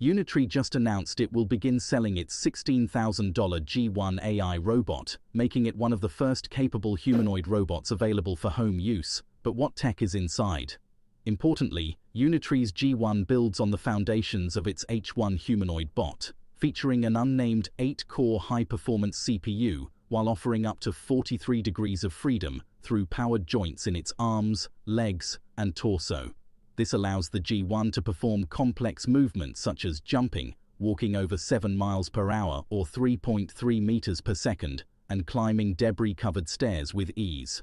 Unitree just announced it will begin selling its $16,000 G1 AI robot, making it one of the first capable humanoid robots available for home use. But what tech is inside? Importantly, Unitree's G1 builds on the foundations of its H1 humanoid bot, featuring an unnamed 8-core high-performance CPU while offering up to 43 degrees of freedom through powered joints in its arms, legs, and torso. This allows the G1 to perform complex movements such as jumping, walking over 7 miles per hour or 3.3 meters per second, and climbing debris-covered stairs with ease.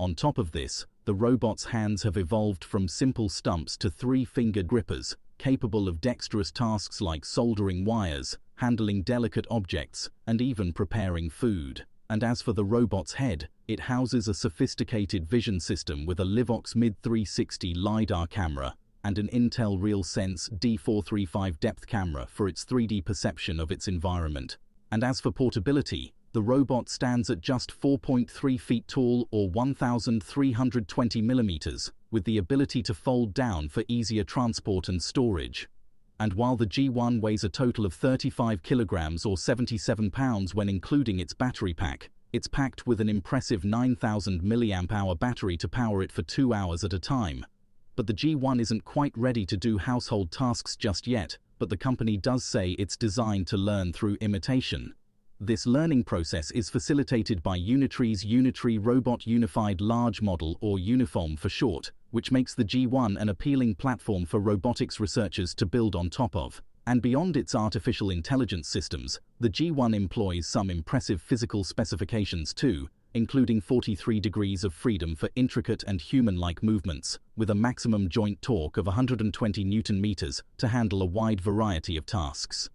On top of this, the robot's hands have evolved from simple stumps to three-finger grippers, capable of dexterous tasks like soldering wires, handling delicate objects, and even preparing food. And as for the robot's head, it houses a sophisticated vision system with a Livox Mid360 LiDAR camera and an Intel RealSense D435 depth camera for its 3D perception of its environment. And as for portability, the robot stands at just 4.3 feet tall or 1,320 millimeters, with the ability to fold down for easier transport and storage. And while the G1 weighs a total of 35 kilograms or 77 pounds when including its battery pack, it's packed with an impressive 9000 mAh battery to power it for two hours at a time. But the G1 isn't quite ready to do household tasks just yet, but the company does say it's designed to learn through imitation. This learning process is facilitated by Unitree's Unitree Robot Unified Large Model or UnifoLM for short, which makes the G1 an appealing platform for robotics researchers to build on top of. And beyond its artificial intelligence systems, the G1 employs some impressive physical specifications too, including 43 degrees of freedom for intricate and human-like movements, with a maximum joint torque of 120 newton meters to handle a wide variety of tasks.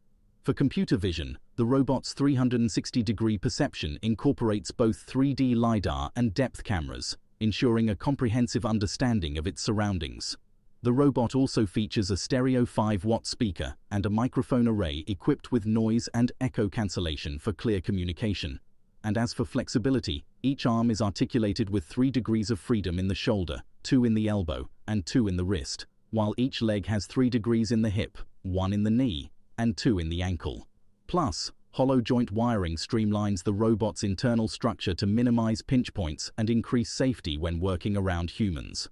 For computer vision, the robot's 360-degree perception incorporates both 3D LiDAR and depth cameras, ensuring a comprehensive understanding of its surroundings. The robot also features a stereo 5-watt speaker and a microphone array equipped with noise and echo cancellation for clear communication. And as for flexibility, each arm is articulated with 3 degrees of freedom in the shoulder, 2 in the elbow, and 2 in the wrist, while each leg has 3 degrees in the hip, 1 in the knee, and 2 in the ankle. Plus, Hollow joint wiring streamlines the robot's internal structure to minimize pinch points and increase safety when working around humans.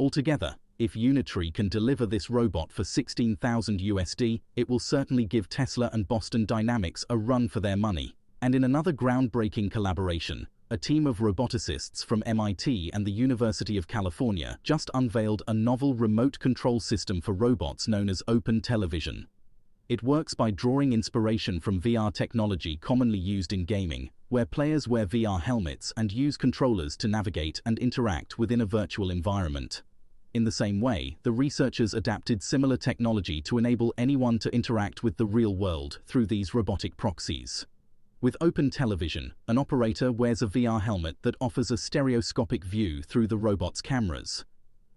Altogether, if Unitree can deliver this robot for 16,000 USD, it will certainly give Tesla and Boston Dynamics a run for their money. And in another groundbreaking collaboration, a team of roboticists from MIT and the University of California just unveiled a novel remote control system for robots known as Open Television. It works by drawing inspiration from VR technology commonly used in gaming, where players wear VR helmets and use controllers to navigate and interact within a virtual environment. In the same way, the researchers adapted similar technology to enable anyone to interact with the real world through these robotic proxies. With Open Television, an operator wears a VR helmet that offers a stereoscopic view through the robot's cameras.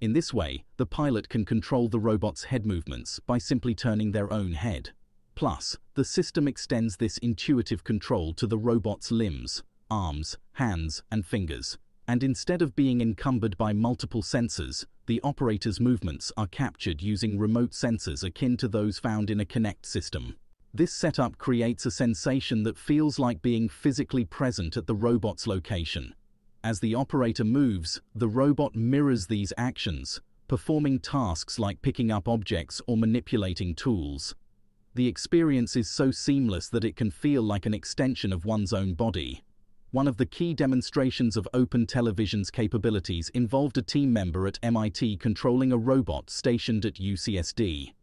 In this way, the pilot can control the robot's head movements by simply turning their own head. Plus, the system extends this intuitive control to the robot's limbs, arms, hands, and fingers. And instead of being encumbered by multiple sensors, the operator's movements are captured using remote sensors akin to those found in a Kinect system. This setup creates a sensation that feels like being physically present at the robot's location. As the operator moves, the robot mirrors these actions, performing tasks like picking up objects or manipulating tools. The experience is so seamless that it can feel like an extension of one's own body. One of the key demonstrations of Open Television's capabilities involved a team member at MIT controlling a robot stationed at UCSD.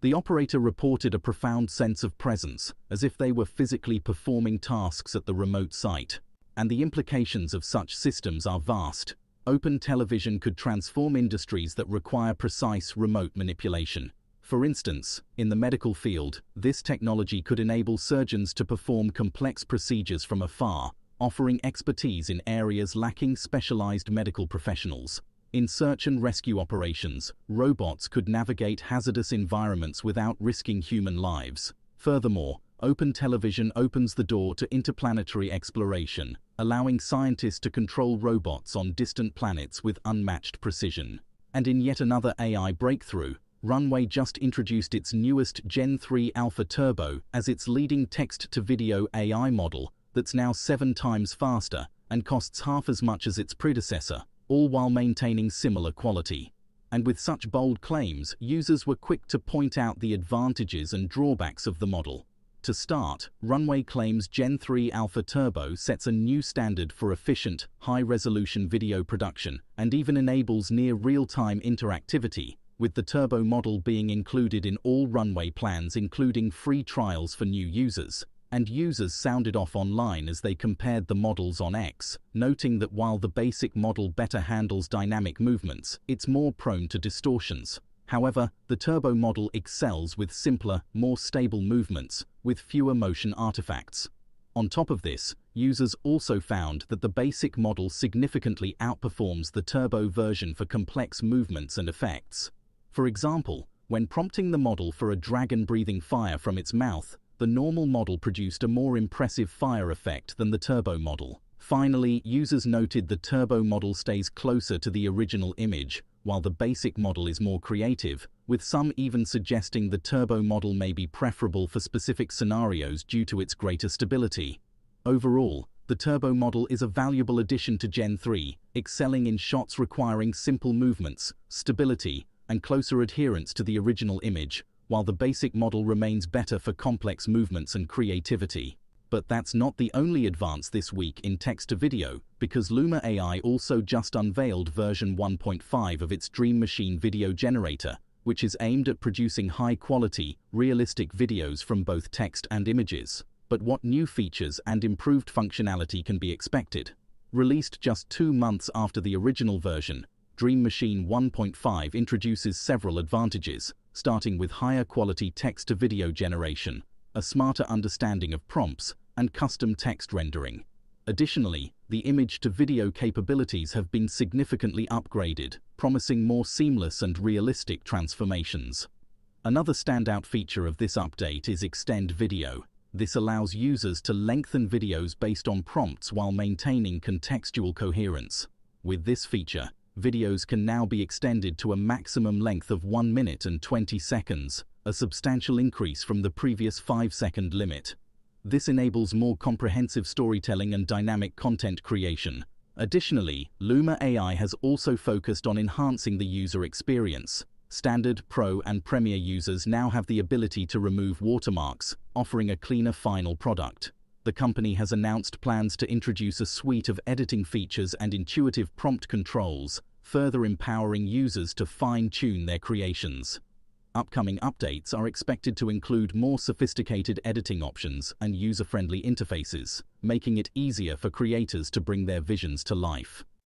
The operator reported a profound sense of presence, as if they were physically performing tasks at the remote site and the implications of such systems are vast. Open television could transform industries that require precise remote manipulation. For instance, in the medical field, this technology could enable surgeons to perform complex procedures from afar, offering expertise in areas lacking specialized medical professionals. In search and rescue operations, robots could navigate hazardous environments without risking human lives. Furthermore, Open television opens the door to interplanetary exploration, allowing scientists to control robots on distant planets with unmatched precision. And in yet another AI breakthrough, Runway just introduced its newest Gen 3 Alpha Turbo as its leading text-to-video AI model that's now seven times faster and costs half as much as its predecessor, all while maintaining similar quality. And with such bold claims, users were quick to point out the advantages and drawbacks of the model. To start, Runway claims Gen 3 Alpha Turbo sets a new standard for efficient, high-resolution video production and even enables near real-time interactivity, with the Turbo model being included in all runway plans including free trials for new users. And users sounded off online as they compared the models on X, noting that while the basic model better handles dynamic movements, it's more prone to distortions. However, the Turbo model excels with simpler, more stable movements, with fewer motion artifacts. On top of this, users also found that the basic model significantly outperforms the Turbo version for complex movements and effects. For example, when prompting the model for a dragon breathing fire from its mouth, the normal model produced a more impressive fire effect than the turbo model. Finally, users noted the turbo model stays closer to the original image, while the basic model is more creative, with some even suggesting the turbo model may be preferable for specific scenarios due to its greater stability. Overall, the turbo model is a valuable addition to Gen 3, excelling in shots requiring simple movements, stability, and closer adherence to the original image, while the basic model remains better for complex movements and creativity. But that's not the only advance this week in text-to-video, because Luma AI also just unveiled version 1.5 of its Dream Machine video generator, which is aimed at producing high-quality, realistic videos from both text and images. But what new features and improved functionality can be expected? Released just two months after the original version, Dream Machine 1.5 introduces several advantages, starting with higher quality text-to-video generation, a smarter understanding of prompts, and custom text rendering. Additionally, the image-to-video capabilities have been significantly upgraded, promising more seamless and realistic transformations. Another standout feature of this update is Extend Video. This allows users to lengthen videos based on prompts while maintaining contextual coherence. With this feature, videos can now be extended to a maximum length of 1 minute and 20 seconds, a substantial increase from the previous 5-second limit. This enables more comprehensive storytelling and dynamic content creation. Additionally, Luma AI has also focused on enhancing the user experience. Standard, Pro and Premier users now have the ability to remove watermarks, offering a cleaner final product the company has announced plans to introduce a suite of editing features and intuitive prompt controls, further empowering users to fine-tune their creations. Upcoming updates are expected to include more sophisticated editing options and user-friendly interfaces, making it easier for creators to bring their visions to life.